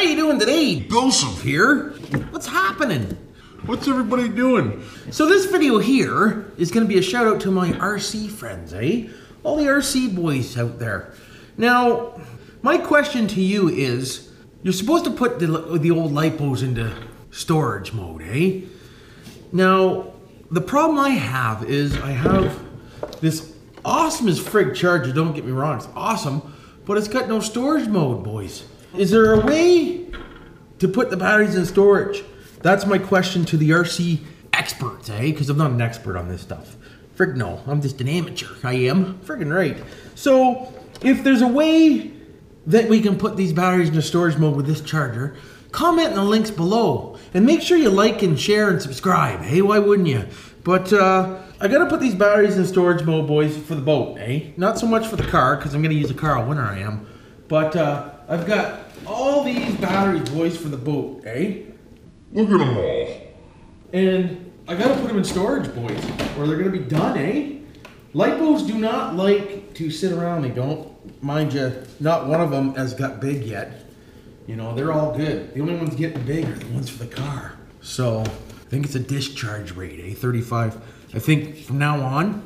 How you doing today? Joseph, Here? What's happening? what's everybody doing? So this video here is going to be a shout out to my RC friends, eh? All the RC boys out there. Now, my question to you is, you're supposed to put the, the old lipos into storage mode, eh? Now, the problem I have is I have this awesome as frig charger, don't get me wrong, it's awesome, but it's got no storage mode, boys. Is there a way to put the batteries in storage? That's my question to the RC experts, eh? Because I'm not an expert on this stuff. Frig no, I'm just an amateur. I am. Friggin' right. So, if there's a way that we can put these batteries into storage mode with this charger, comment in the links below. And make sure you like and share and subscribe. Hey, why wouldn't you? But uh, I gotta put these batteries in storage mode, boys, for the boat, eh? Not so much for the car, because I'm gonna use the car all winter, I am. But uh, I've got all these battery boys, for the boat, eh? Look at them all. And I gotta put them in storage, boys, or they're gonna be done, eh? Lipos do not like to sit around. They don't. Mind you, not one of them has got big yet. You know, they're all good. The only ones getting big are the ones for the car. So, I think it's a discharge rate, eh? 35. I think from now on,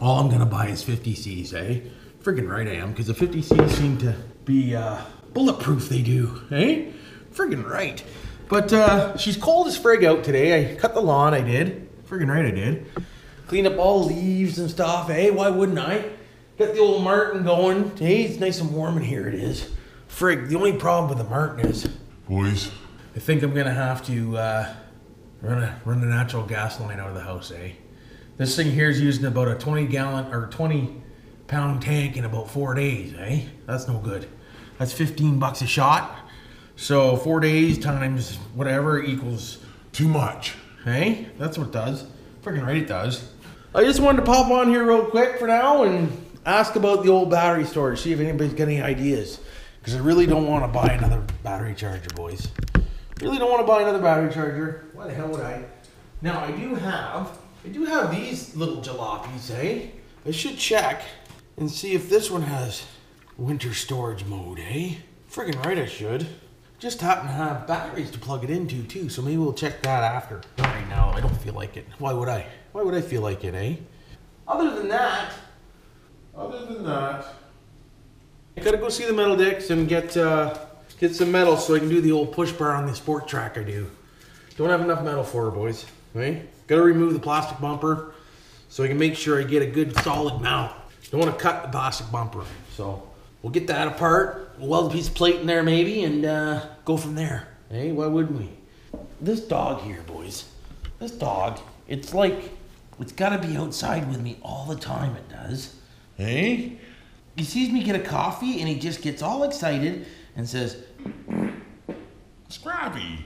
all I'm gonna buy is 50Cs, eh? Friggin' right I am, because the 50Cs seem to be uh, bulletproof, they do, eh? Friggin' right. But uh, she's cold as frig out today. I cut the lawn, I did. Friggin' right I did. Cleaned up all leaves and stuff, eh? Why wouldn't I? Got the old Martin going. Hey, it's nice and warm in here, it is. Frig, the only problem with the Martin is Boys, I think I'm gonna have to uh, run a run a natural gas line out of the house, eh? This thing here is using about a 20 gallon or 20 pound tank in about four days, eh? That's no good. That's 15 bucks a shot. So four days times whatever equals too much. Hey, that's what it does. Freaking right, it does. I just wanted to pop on here real quick for now and ask about the old battery storage. See if anybody's got any ideas. Because I really don't want to buy another battery charger, boys. Really don't want to buy another battery charger. Why the hell would I? Now I do have, I do have these little jalopies, eh? I should check and see if this one has winter storage mode, eh? Friggin' right, I should. Just happen to have batteries to plug it into too, so maybe we'll check that after. Right now. I don't feel like it. Why would I? Why would I feel like it, eh? Other than that, Other than that, I gotta go see the metal dicks and get uh, get some metal so I can do the old push bar on the Sport Trac I do. Don't have enough metal for her, boys. Right? Gotta remove the plastic bumper so I can make sure I get a good solid mount. Don't want to cut the plastic bumper. So we'll get that apart. We'll weld a piece of plate in there maybe and uh, go from there. Hey, why wouldn't we? This dog here, boys. This dog, it's like it's gotta be outside with me all the time. It does. Hey? He sees me get a coffee and he just gets all excited and says, Scrappy.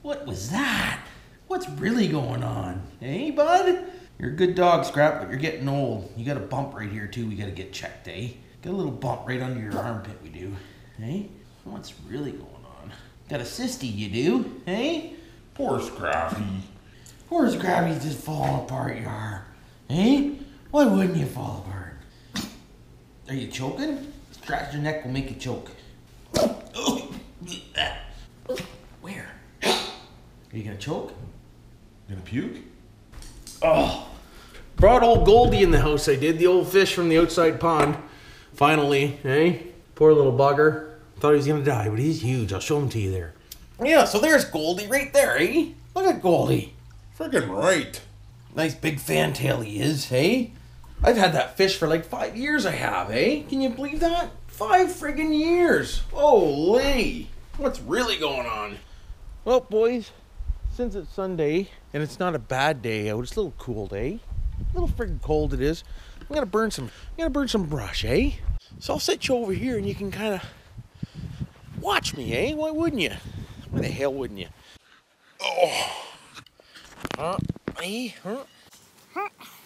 What was that? What's really going on? Hey, bud? You're a good dog, Scrap, but you're getting old. You got a bump right here, too. We got to get checked, eh? Got a little bump right under your armpit, we do. Hey? What's really going on? Got a cysty, you do? Hey? Poor Scrappy. Poor Scrappy's just falling apart, you are. Hey? Why wouldn't you fall apart? Are you choking? Scratch your neck will make you choke. Where? Are you gonna choke? You Gonna puke? Oh. Brought old Goldie in the house, I did. The old fish from the outside pond. Finally, eh? Poor little bugger. Thought he was gonna die, but he's huge. I'll show him to you there. Yeah, so there's Goldie right there, eh? Look at Goldie. Friggin' right. Nice big fantail he is, hey? I've had that fish for like five years, I have, eh? Can you believe that? Five friggin' years. Holy. What's really going on? Well, boys, since it's Sunday and it's not a bad day out, it's a little cool day. A little friggin' cold it is. I'm gonna burn some. I'm gonna burn some brush, eh? So I'll set you over here and you can kind of watch me, eh? Why wouldn't you? Why the hell wouldn't you? Oh. Huh? Eh? Huh? Frig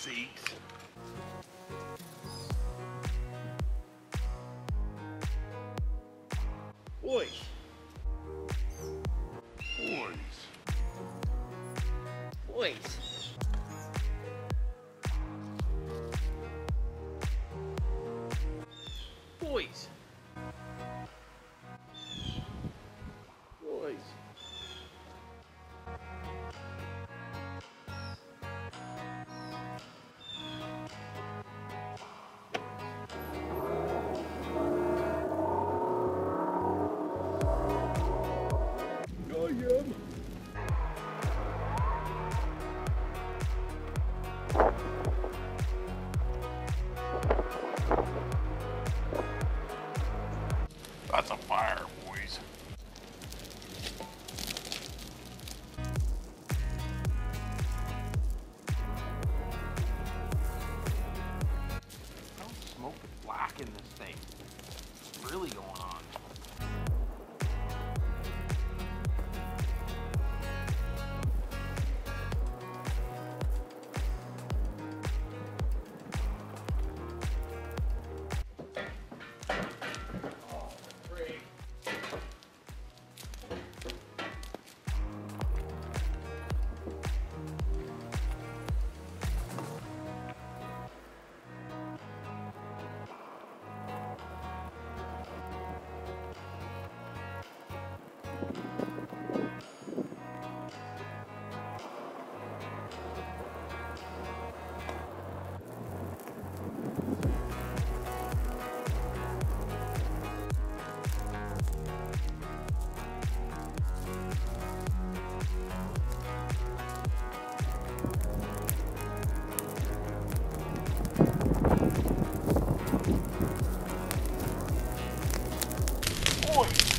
seats. Boys. Boys. Boys. point.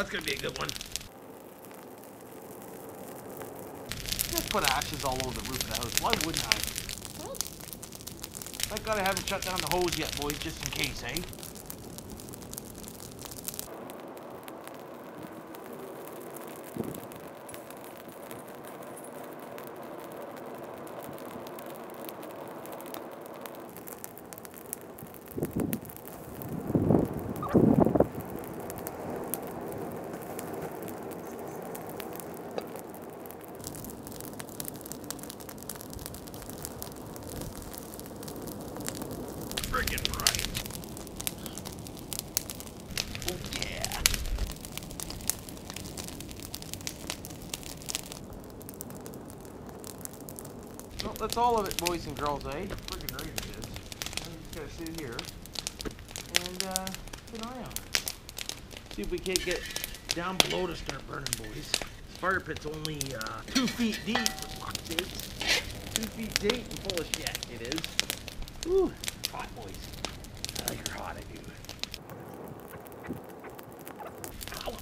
That's gonna be a good one. Just put ashes all over the roof of the house. Why wouldn't I? Thank God I haven't shut down the hose yet, boys, just in case, eh? Friggin' right. Oh yeah. Well, that's all of it, boys and girls, eh? Friggin' right it is. I'm just gonna sit here and uh, keep an eye on it. See if we can't get down below to start burning, boys. This fire pit's only uh, two feet deep, for fuck's sakes. Two feet deep and full of shit, it is. Ooh, hot, boys. Oh, you're hot, I do. Ow.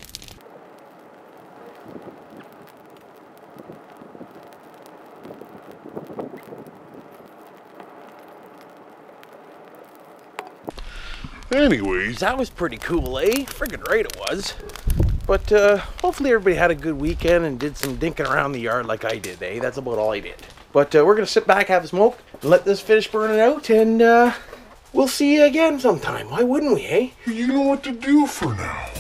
Anyways, That was pretty cool, eh? Friggin' right it was. But uh, hopefully everybody had a good weekend and did some dinking around the yard like I did, eh? That's about all I did. But uh, we're gonna sit back, have a smoke, let this finish burning out, and uh, we'll see you again sometime. Why wouldn't we, eh? you know what to do for now.